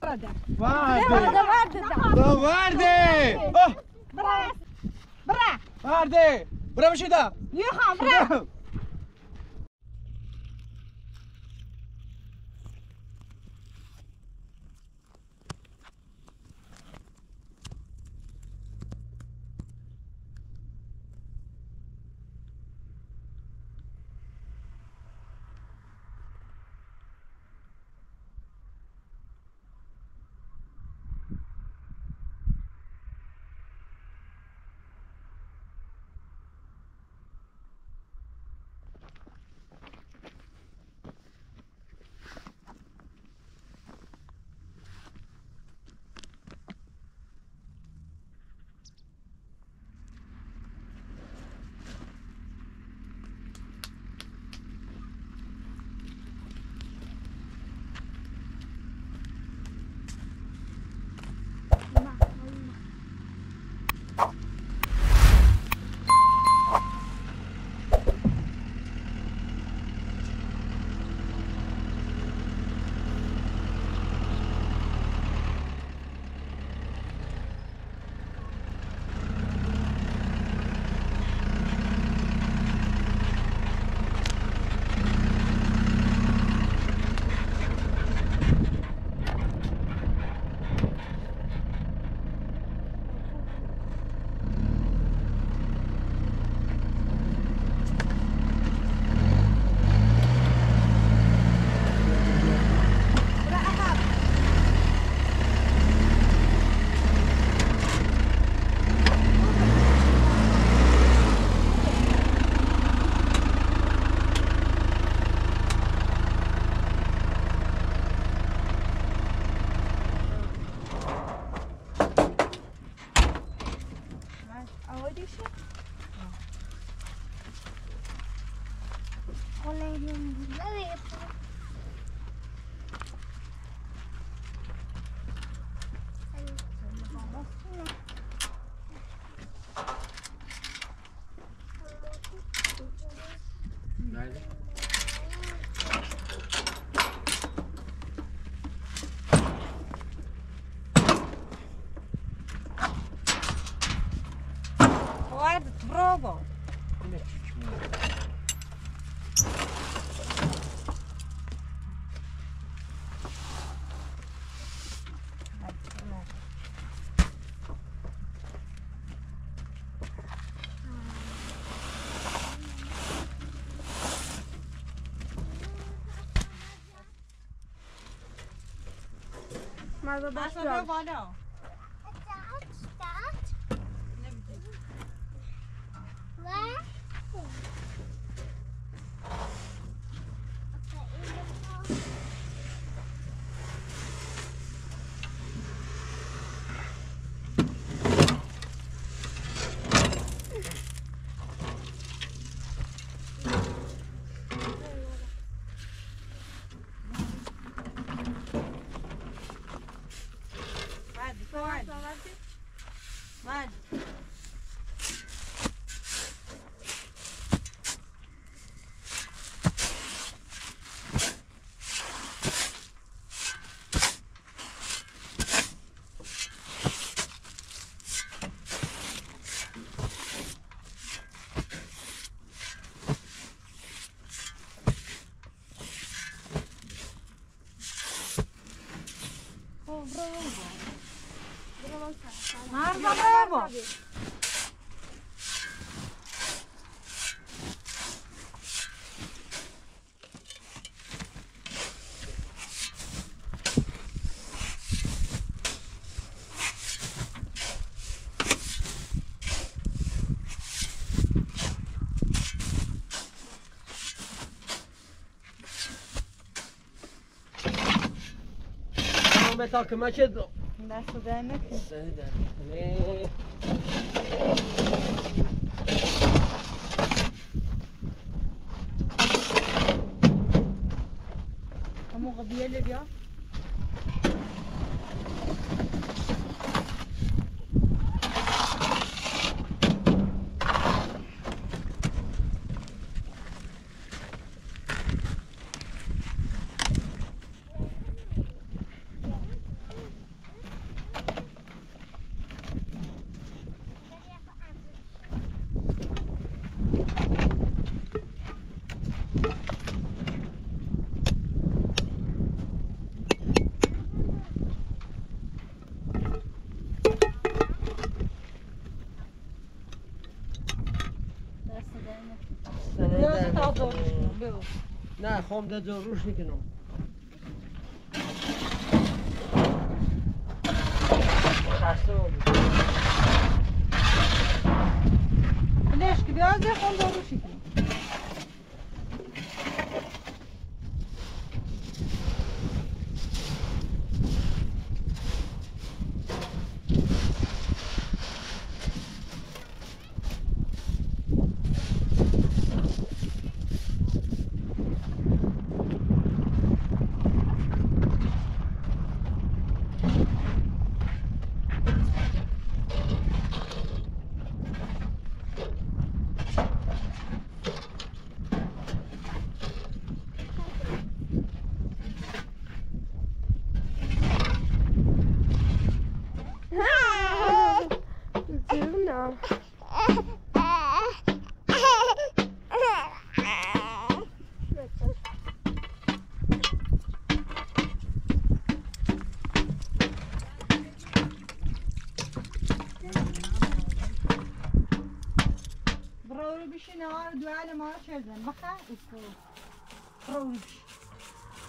Вода. Варди. До Варди. Бра. Бра. Варди. Бра мшида. Юрхан, бра. Cristóvão. Mas eu. Mas eu não vou não. Ahmet akıma çedo. Adesso bene. Ne? Kamu kabiyeler ya. نه خام ده نکنم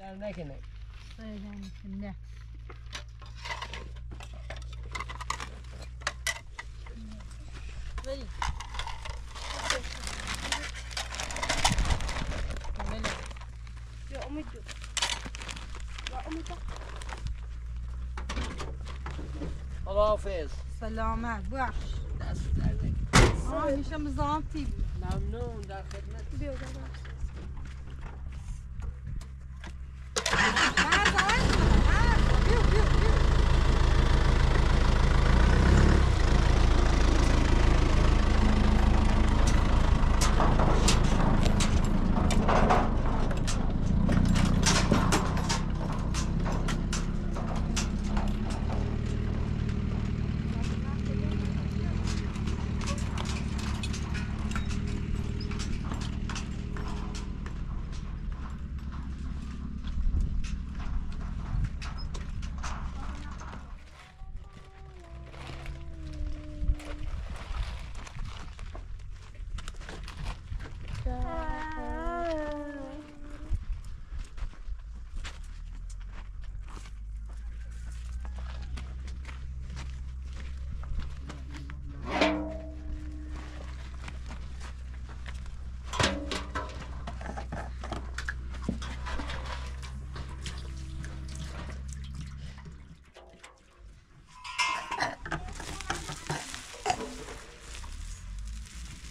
Dernek ne? Söyledim şimdi. Böyle. Ya umut yok. Ya umut yok. Allah hafız. Selamet. Baş. Ders dernek. Aa,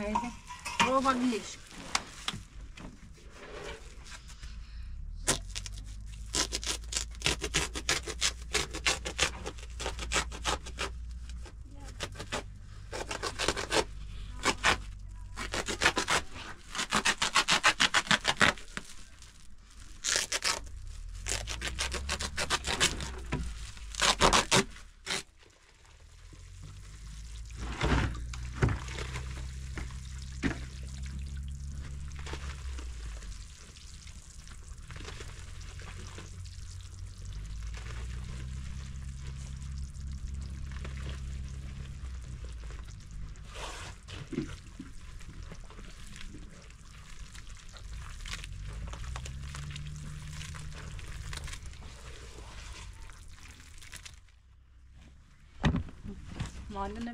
Olha, vou vaguejo. मान लेना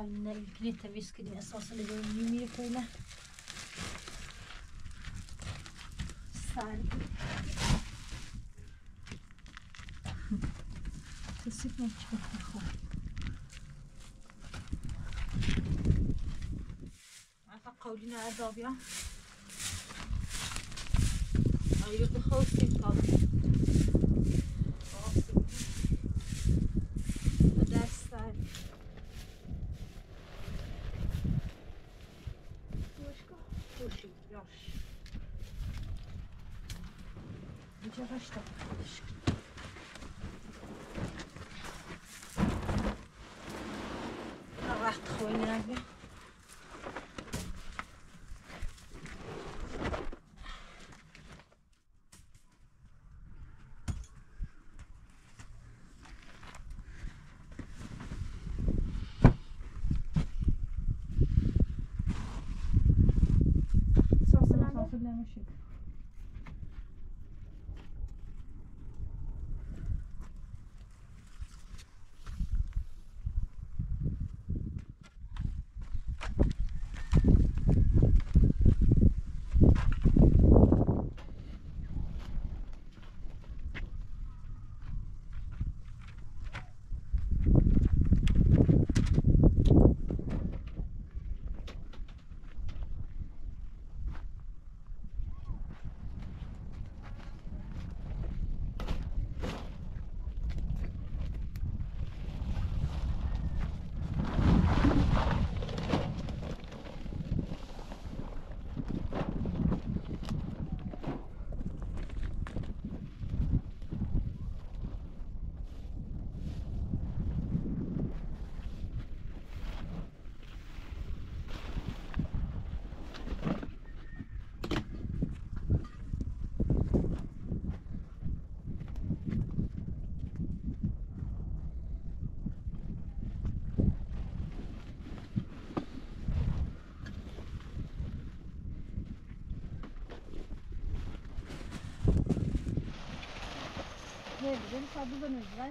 Haline glitter viskelin esasını böyle mimiye böyle sardım. Kısık mı çok güzel. قولنا عذاب يا أيوة خلصي قلبي мужчин. Sabırdan özler.